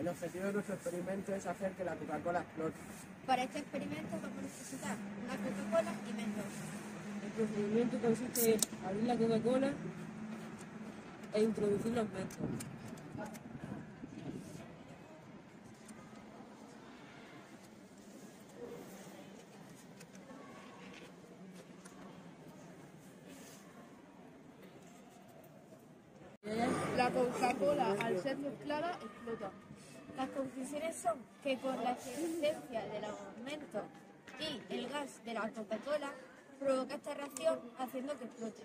El objetivo de nuestro experimento es hacer que la Coca-Cola explote. Para este experimento vamos a necesitar una Coca-Cola y mentos. El procedimiento consiste en abrir la Coca-Cola e introducir los mentos. La Coca-Cola, al ser mezclada, explota. Las conclusiones son que con la existencia de los mentos y el gas de la Coca-Cola provoca esta reacción haciendo que explote.